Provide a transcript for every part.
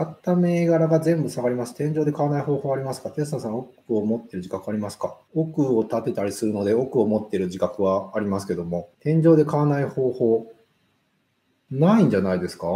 買った銘柄が全部下がります。天井で買わない方法ありますか？テスタさん、奥を持ってる自覚ありますか？奥を立てたりするので、奥を持ってる自覚はありますけども、天井で買わない方法、ないんじゃないですか？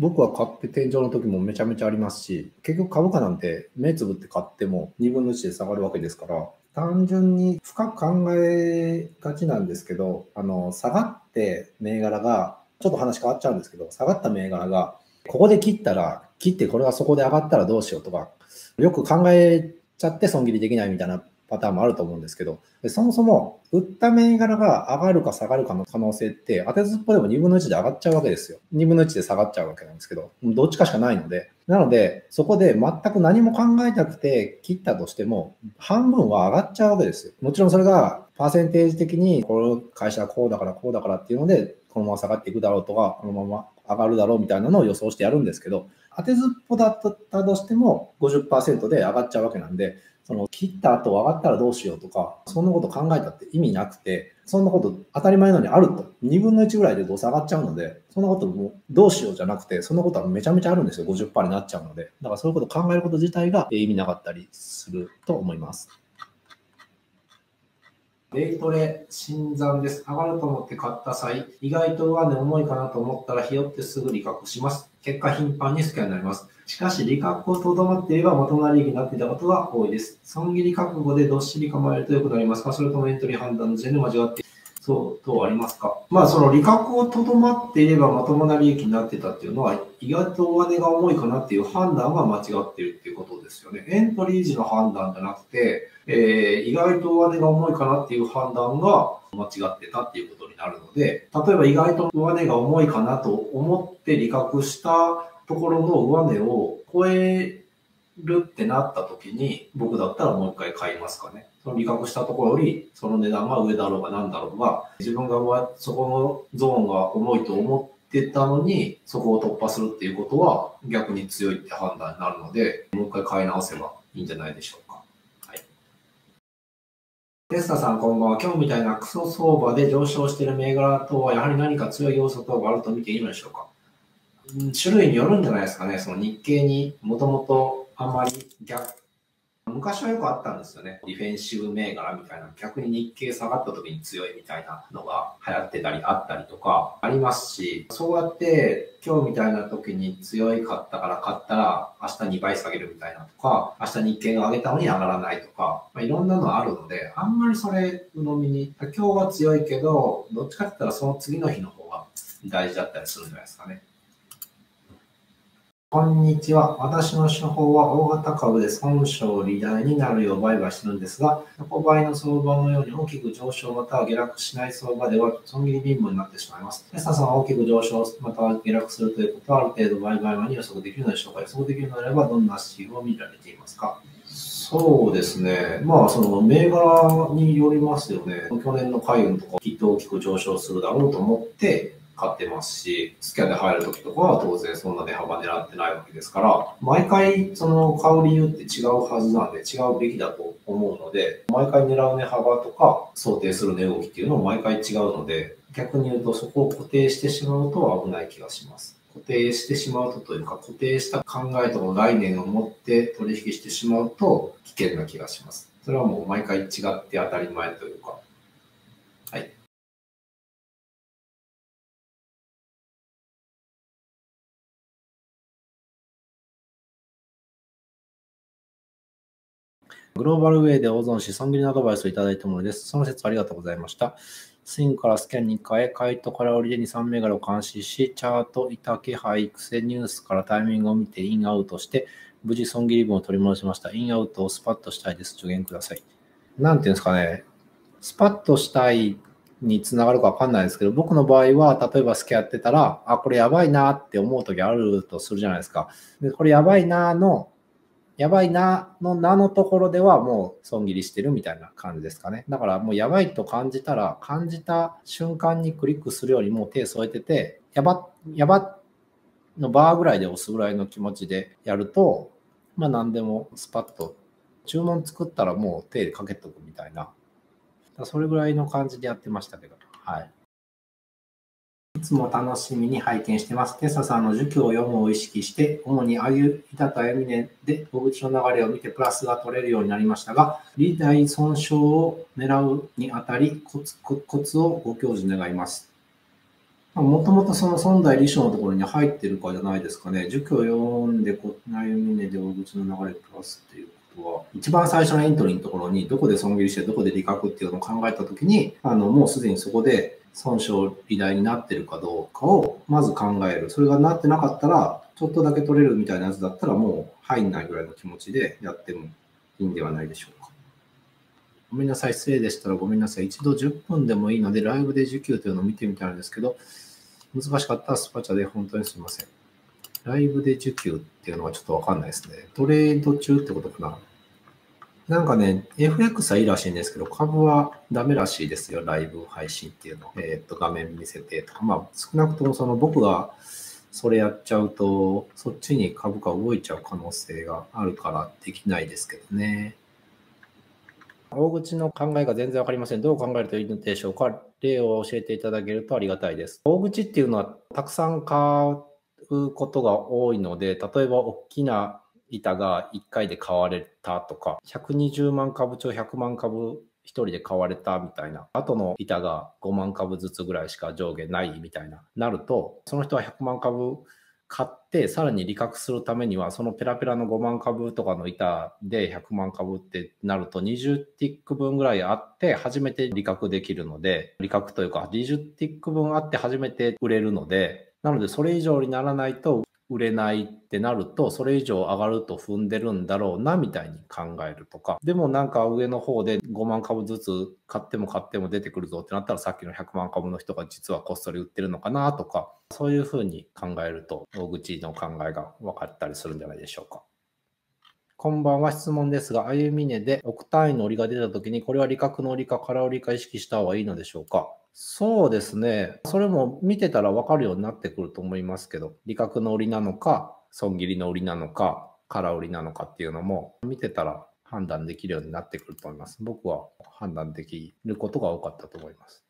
僕は買って天井の時もめちゃめちゃありますし、結局株価なんて目つぶって買っても2分の1で下がるわけですから、単純に深く考えがちなんですけど、あの、下がって銘柄が、ちょっと話変わっちゃうんですけど、下がった銘柄が、ここで切ったら、切ってこれがそこで上がったらどうしようとか、よく考えちゃって損切りできないみたいなパターンもあると思うんですけど、そもそも売った銘柄が上がるか下がるかの可能性って、当てずっぽでも2分の1で上がっちゃうわけですよ。2分の1で下がっちゃうわけなんですけど、どっちかしかないので。なので、そこで全く何も考えなくて切ったとしても、半分は上がっちゃうわけですよ。もちろんそれがパーセンテージ的に、この会社はこうだからこうだからっていうので、このまま下がっていくだろうとか、このまま上がるだろうみたいなのを予想してやるんですけど、当てずっぽだったとしても50%で上がっちゃうわけなんで、その切った後上がったらどうしようとか、そんなこと考えたって意味なくて、そんなこと当たり前のようにあると。2分の1ぐらいでどうせ上がっちゃうので、そんなこともどうしようじゃなくて、そんなことはめちゃめちゃあるんですよ。50%になっちゃうので。だからそういうこと考えること自体が意味なかったりすると思います。デイトレ、新山です。上がると思って買った際、意外と上値重いかなと思ったら、ひよってすぐ利確します。結果、頻繁にスキャンになります。しかし、利確をとどまっていれば元な利益になっていたことが多いです。損切り覚悟でどっしり構えると良くなりますかそれともエントリー判断の時点で間違ってそう、とありますか？まあ、その利確をとどまっていればまともな利益になってたっていうのは、意外とお金が重いかなっていう判断が間違ってるっていうことですよね。エントリー時の判断じゃなくて、えー、意外と上値が重いかなっていう判断が間違ってたっていうことになるので、例えば意外と上値が重いかなと思って利確したところの上値を超えるってなった時に、僕だったらもう一回買いますかね。その利確したところより、その値段が上だろうが何だろうが、自分がそこのゾーンが重いと思ってたのに、そこを突破するっていうことは逆に強いって判断になるので、もう一回買い直せばいいんじゃないでしょうか。はいテスタさん、こんばんは。今日みたいなクソ相場で上昇している銘柄とは、やはり何か強い要素等があると見ていいのでしょうか、種類によるんじゃないですかね。その日経にもともとあんまり逆昔はよくあったんですよね。ディフェンシブ銘柄みたいな、逆に日経下がった時に強いみたいなのが流行ってたりあったりとかありますし、そうやって今日みたいな時に強いかったから買ったら明日2倍下げるみたいなとか、明日日経が上げたのに上がらないとか、まあ、いろんなのあるので、あんまりそれ鵜呑みに、今日は強いけど、どっちかって言ったらその次の日の方が大事だったりするんじゃないですかね。こんにちは。私の手法は大型株で損傷利大になるよう売買してるんですが、横ばいの相場のように大きく上昇または下落しない相場では損切り貧乏になってしまいます。テスさんは大きく上昇または下落するということはある程度売買前に予測できるのでしょうか予測できるのであればどんな指標を見られていますか？そうですね。まあ、その銘柄によりますよね。去年の海運とかきっと大きく上昇するだろうと思って、買ってますし、スキャンで入るときとかは当然そんな値幅狙ってないわけですから、毎回その買う理由って違うはずなんで違うべきだと思うので、毎回狙う値幅とか想定する値動きっていうのも毎回違うので、逆に言うとそこを固定してしまうと危ない気がします。固定してしまうとというか、固定した考えとの概念を持って取引してしまうと危険な気がします。それはもう毎回違って当たり前というか、グローバルウェイで大損し、損切りのアドバイスをいただいたものです。その説ありがとうございました。スイングからスキャンに変え、回答から折りで2、3銘柄を監視し、チャート、板気配、育成ニュースからタイミングを見てインアウトして、無事損切り分を取り戻しました。インアウトをスパッとしたいです。助言ください。なんていうんですかね。スパッとしたいにつながるかわかんないですけど、僕の場合は、例えばスキャンやってたら、あ、これやばいなって思う時あるとするじゃないですか。で、これやばいなのやばいなのなのところではもう損切りしてるみたいな感じですかね。だからもうやばいと感じたら、感じた瞬間にクリックするよりも手添えてて、やば、やばのバーぐらいで押すぐらいの気持ちでやると、まあ何でもスパッと注文作ったらもう手でかけとくみたいな。それぐらいの感じでやってましたけど。はい。いつも楽しみに拝見してます。テスタさんの儒教を読むを意識して、主にあゆ、いたとあゆみねで、大口の流れを見てプラスが取れるようになりましたが、理大損傷を狙うにあたり、コツコツをご教授願います。もともとその尊大理想のところに入ってるかじゃないですかね。儒教を読んで、こあゆみねで大口の流れプラスっていうことは、一番最初のエントリーのところに、どこで損切りして、どこで理覚っていうのを考えたときに、あの、もうすでにそこで、損傷利大になってるかどうかをまず考える。それがなってなかったら、ちょっとだけ取れるみたいなやつだったらもう入んないぐらいの気持ちでやってもいいんではないでしょうか。ごめんなさい、失礼でしたらごめんなさい。一度10分でもいいので、ライブで受給というのを見てみたいんですけど、難しかったらスパチャで本当にすみません。ライブで受給っていうのはちょっとわかんないですね。トレード中ってことかな。なんかね、FX はいいらしいんですけど、株はダメらしいですよ、ライブ配信っていうの。えっ、と、画面見せてとか。まあ、少なくともその僕がそれやっちゃうと、そっちに株価動いちゃう可能性があるからできないですけどね。大口の考えが全然わかりません。どう考えるといいのでしょうか例を教えていただけるとありがたいです。大口っていうのはたくさん買うことが多いので、例えば大きな板が1回で買われたとか、120万株中100万株1人で買われたみたいな、後の板が5万株ずつぐらいしか上下ないみたいな、なると、その人は100万株買って、さらに利確するためには、そのペラペラの5万株とかの板で100万株ってなると、20ティック分ぐらいあって、初めて利確できるので、利確というか、20ティック分あって初めて売れるので、なので、それ以上にならないと売れないってなると、それ以上上がると踏んでるんだろうな、みたいに考えるとか。でもなんか上の方で5万株ずつ買っても買っても出てくるぞってなったら、さっきの100万株の人が実はこっそり売ってるのかなとか、そういうふうに考えると、大口の考えが分かったりするんじゃないでしょうか。こんばんは、質問ですが、歩み値で億単位の売りが出たときに、これは利確の売りか空売りか意識した方がいいのでしょうか？そうですね。それも見てたら分かるようになってくると思いますけど、利確の売りなのか、損切りの売りなのか、空売りなのかっていうのも見てたら判断できるようになってくると思います。僕は判断できることが多かったと思います。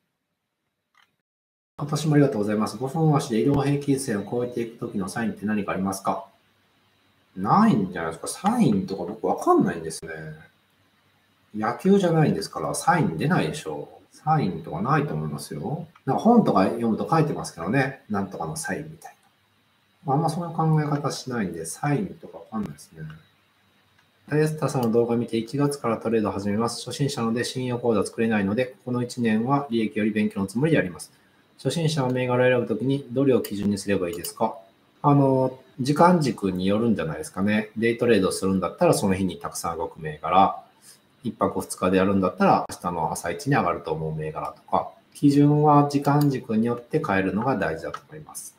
今年もありがとうございます。5分足で医療平均線を超えていくときのサインって何かありますか？ないんじゃないですか。サインとか僕わかんないんですね。野球じゃないんですから、サイン出ないでしょう。サインとかないと思いますよ。なんか本とか読むと書いてますけどね。なんとかのサインみたいな。あんまそんな考え方しないんで、サインとかわかんないですね。ダイエスタさんの動画見て1月からトレード始めます。初心者ので信用口座作れないので、この1年は利益より勉強のつもりでやります。初心者は銘柄を選ぶときにどれを基準にすればいいですか？あの、時間軸によるんじゃないですかね。デイトレードするんだったらその日にたくさん動く銘柄。1泊2日でやるんだったら、明日の朝一に上がると思う銘柄とか、基準は時間軸によって変えるのが大事だと思います。